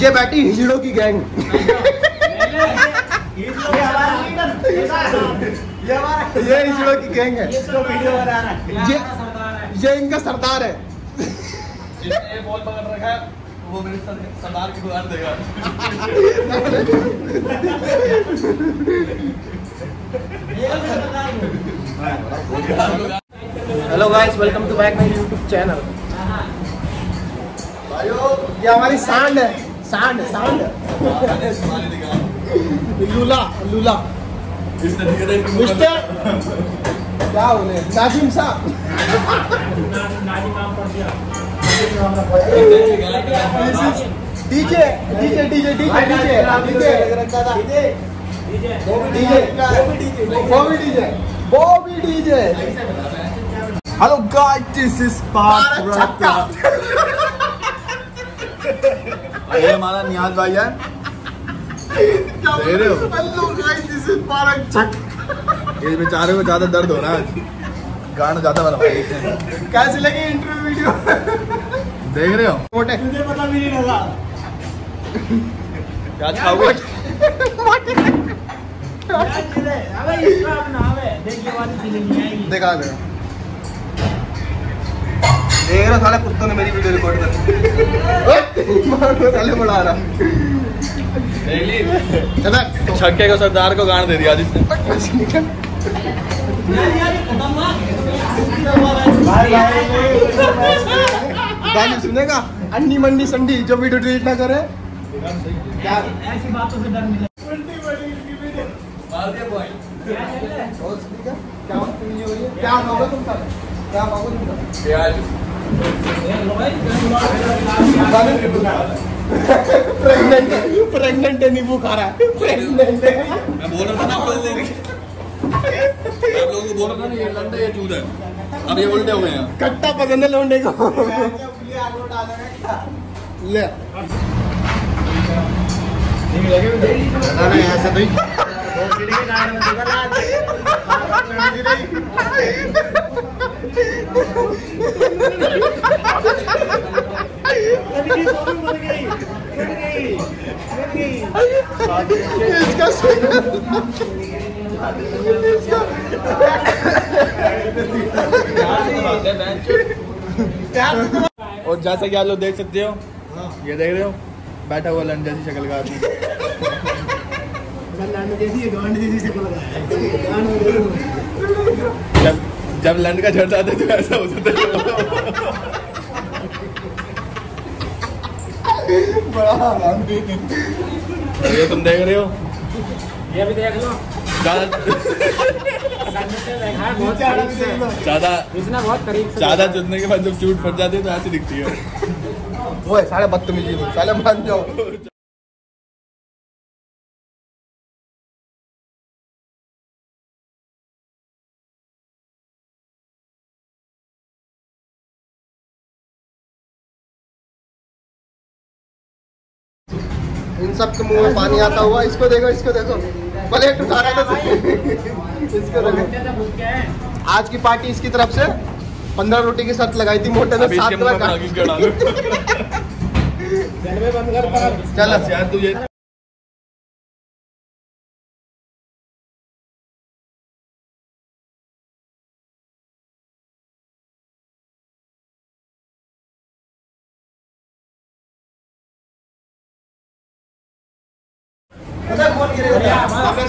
ये बैठी हिजड़ों की गैंग। ये हिजड़ों की गैंग है। ये ये इनका सरदार है। जिसने बॉल पकड़ रखा है वो मेरे सरदार की दुआर देगा। Hello guys welcome to back my YouTube channel ये हमारी सांड है। सांड सांड। लूला लूला। मिस्टर क्या बोले? नाजिम साहब। DJ DJ DJ DJ DJ. DJ DJ वो भी डीजे भी DJ hello guys this is Parth ये हमारा नियाज भाई है। दे रहे हो हेलो गाइस दिस इज़ पारक। चक। ये बेचारे को ज़्यादा दर्द हो रहा है। गाना ज़्यादा बना कैसे लगी इंटरव्यू वीडियो देख रहे हो? मोटे। तुझे पता भी नहीं लगा। क्या खाओगे? दिखा दे देख रहा साले कुत्तों ने मेरी वीडियो रिकॉर्ड कर बढ़ा रहा छक्के को सरदार को गान दे दिया गाली सुनेगा अंडी मंडी संडी जो वीडियो डिलीट ना करे क्या ऐसी बातों से डर मिले क्या खाओगे तुम क्या खाओगे तुम? प्रेग्नेंट प्रेग्नेंट है नींबू खा रहा है। प्रेग्नेंट है मैं बोल रहा था ना आप लोगों को बोल रहा था ना ये लंडा ये चूत है। अब ये उल्टे हुए हैं कट्टा पसंद है लौंडे को ले ऐसा तो इसका और जैसा कि आप लोग देख सकते हो ये देख रहे हो बैठा हुआ लंड जैसी शक्ल का आदमी। जब जब लंड का झड़ता था तो ऐसा हो जाता था बड़ा और ये तुम देख रहे हो? ये भी देख लो। ज़्यादा बहुत करीब से ज़्यादा इसने बहुत करीब से ज़्यादा चुनने के बाद जब चूट फट जाती है तो ऐसी दिखती है। वो है साले बदतमीजी साले मान जाओ। इन सब के मुँह में पानी आता हुआ इसको देखो इसको देखो। भले उठा रहा था इसको देखो। आज की पार्टी इसकी तरफ़ से पंद्रह रोटी के साथ लगाई थी मोटे ने सात क्यों डालूं? चल।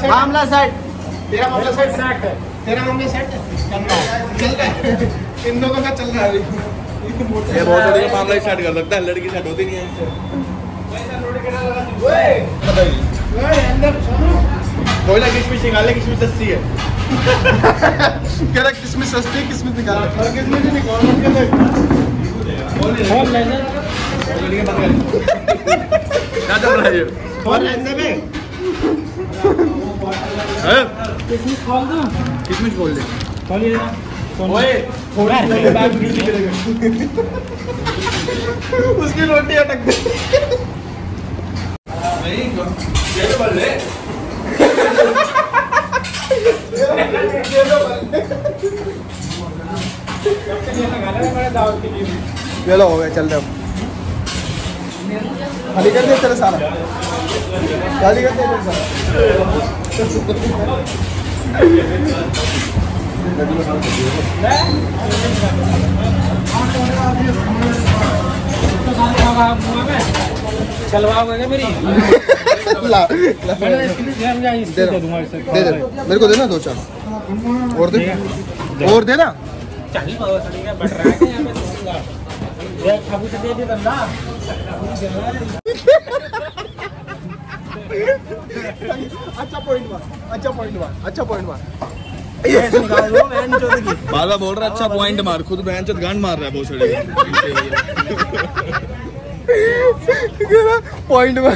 मामला सेट। तेरा मामला सेट सेट है। तेरा मामला सेट है। चल रहा है। इन दोनों का चल रहा है। अभी। ये बहुत बड़ी मामला स्टार्ट कर सकता है। लड़की सेट होती नहीं है कोयला किशमिश निकाले किशमिश सस्ती है? कह रहा किसमें सस्ती है किसमें निकाल। किसमें भी निकाल है ये? और रहने में हैं? किसमिस खोल दूँ किशमिश खोल दे खोलिए ओए थोड़ा उसकी रोटी अटक गई। नहीं ये बोल ले चलो हो गया चल रहे खाली कर दे तेरा सारा। खाली कर दे तेरा सारा। चलवाओगे मेरी ला। ला दे। दे मेरे को देना दो चार। और दे। और दे ना चाहिए अच्छा पॉइंट मार अच्छा पॉइंट मार अच्छा पॉइंट मार बार बोल रहा अच्छा पॉइंट मार खुद बहन चोद गांड मार रहा है बहुत पॉइंट मार।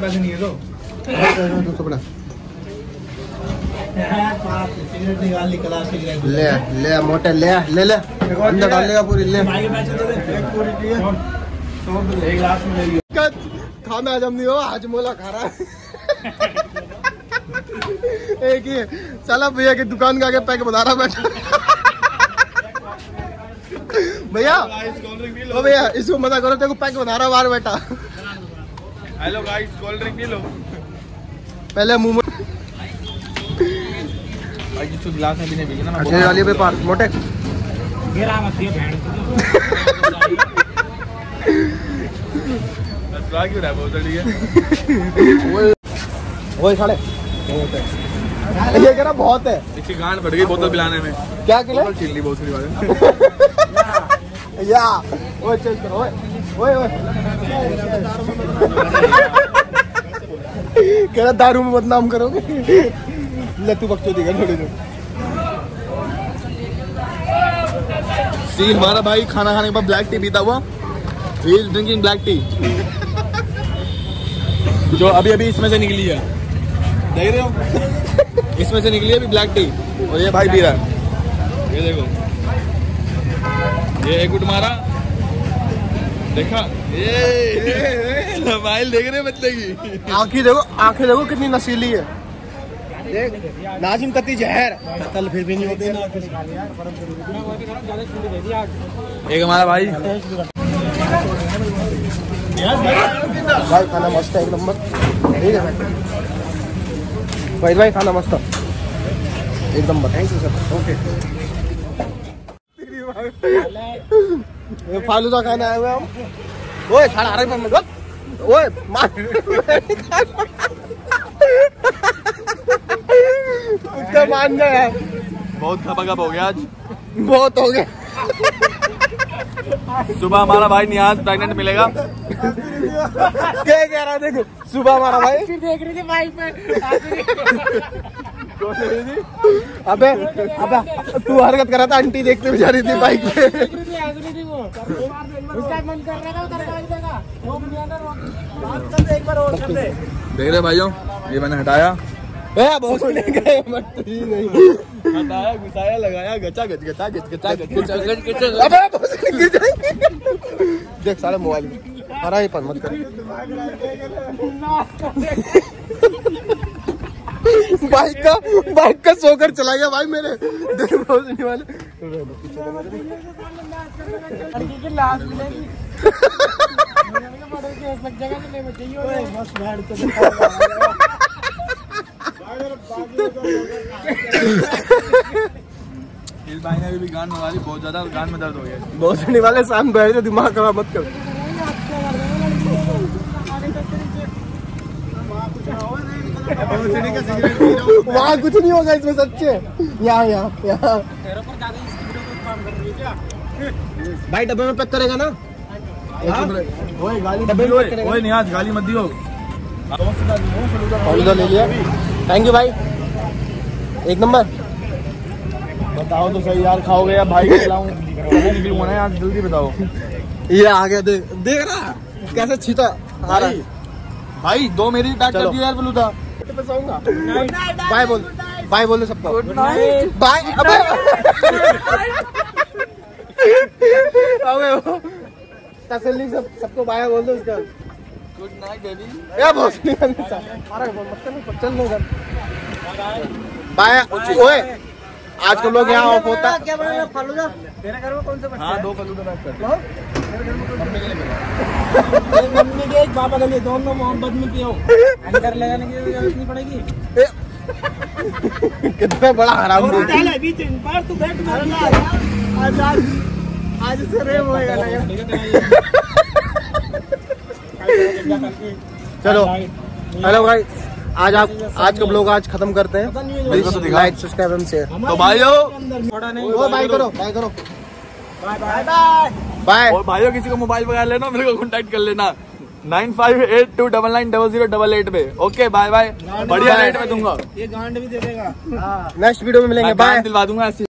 पैसे नहीं है तो। ले ले मोटे ले ले ले। अंदर डाल लेगा पूरी ले। खाना हजम नहीं हो आज मोला खा रहा है। एक ही है। साला भैया की दुकान का आगे पैक बता रहा बैठा। भैया ओ भैया इसको मज़ा करो तेरे को पैक बना रहा बाहर बैठा। हेलो गाइस कोल्ड ड्रिंक पी लो। पहले मुँह भाई गिलास में भी नहीं पीना ना अच्छे वाली पे पार मोटे। गिरा मत ये भेड़ बस क्यों रहा है? बहुत ठीक है। वही साढ़े ये कह रहा बहुत है। इसकी गांड फट गई बोतल पिलाने में। क्या किलो? बोतल छीन ली बहुत सारी बात। या। ओए चल करो ओए। ओए ओए। कह रहा दारू में बदनाम करोगे। ले तू बकचोदी कर थोड़ी देर। सी हमारा भाई खाना खाने के बाद ब्लैक टी पीता हुआ। He is drinking black tea जो अभी अभी इसमें से निकली है। देख रहे हो? इसमें से निकली है अभी ब्लैक टी और ये भाई पी रहा है। ये देखो। ये एक गुट मारा। देखा? ये मोबाइल देख रहे बच्चे की। आँखें देखो आँखें देखो कितनी नशीली है। देख नाजिम कति जहर। कल फिर भी नहीं होते। एक हमारा भाई। भाई खाना मस्त है एक नंबर। ठीक है भाई। भाई खाना मस्त है। एक number. Thank you sir okay falooda खाने आए हुए हम। ओए साढ़े अरे ओए मार। उसका मान गया यार बहुत खपा हो गया आज। बहुत हो गया। सुबह हमारा भाई नियाज प्रेग्नेंट मिलेगा। क्या कह रहा देखो सुबह हमारा भाई। देख रही थी बाइक पे अबे अबे तू हरकत कर रहा था आंटी देखते जा रही थी बाइक पे। देख रही थी हंस रही थी वो उसका मन कर रहा था उधर बाइक देगा वो भी नहीं आना वो एक बार और कर दे देख रहे भाइयों ये मैंने हटाया। बहुत सुने गए मत ही नहीं। हटाया घुसाया लगाया गचा गच गचा गच गचा गच गचा गच गचा अबे बहुत गिर जाएँगे देख सारे मोबाइल में हरा ही पर मत कर। बाइक का बाइक का सोकर चला गया भाई मेरे देख पहुँचने वाले इस भाई ने अभी भी गान मंगा ली बहुत ज़्यादा गान में दर्द हो गया बहुत सुनने वाले शाम बैठ दिमाग खराब मत कर। वहाँ कुछ नहीं होगा इसमें सच्चे यहाँ यहाँ यहाँ। भाई डब्बे में पैक करेगा ना? ओए गाली डब्बे में पैक करेगा। ओए गाली मत दियो। फालूदा ले लिया। थैंक यू भाई। एक नंबर। बताओ तो सही यार खाओगे या भाई खिलाऊं? निकलूँगा ना यार जल्दी बताओ। ये आ गया देख देख रहा। कैसे छीता आ रहा भाई भाई दो मेरी पैक कर चलो। दी यार बलूदा बाय बोल बाय बोल सबको। बाय अबे। अबे तसल्ली सब सबको बाय बोल दो उसका। गुड नाइट बेबी या बहुत नहीं करनी सा- बोल। मत कर चल नहीं कर बाय। ओए आज के लोग यहाँ ऑफ़ होता। है? तेरे घर में कौन सा हाँ दो बलूदा पैक कर पापा के लिए दोनों मोहब्बत में पियो अंदर ले जाने की ज़रूरत नहीं पड़ेगी। कितना बड़ा हराम है। पर तू बैठ आज आज आज से रेम होएगा चलो। हेलो भाई। आज आप आज का ब्लॉग आज खत्म करते हैं? तो लाइक सब्सक्राइब एंड शेयर तो भाइयों नहीं। ओ बाय करो बाय करो। बाय बाय बाय बाय और भाइयों किसी को मोबाइल वगैरह लेना मेरे को कांटेक्ट कर लेना। Nine five eight two double nine double zero double eight पे। ओके बाय बाय बढ़िया रेट में दूँगा। ये गांड भी दे देगा। नेक्स्ट वीडियो में मिलेंगे बाय दिलवा दूँगा ऐसी